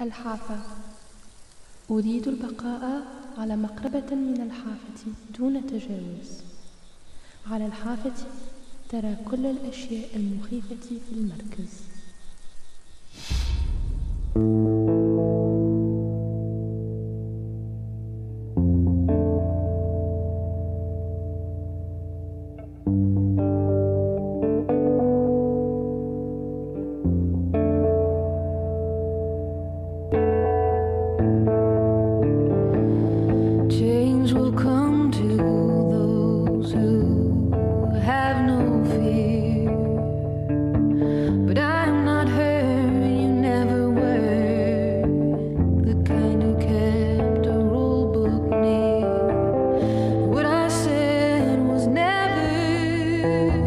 الحافة. أريد البقاء على مقربة من الحافة دون تجاوز. على الحافة ترى كل الأشياء المخيفة في المركز. you.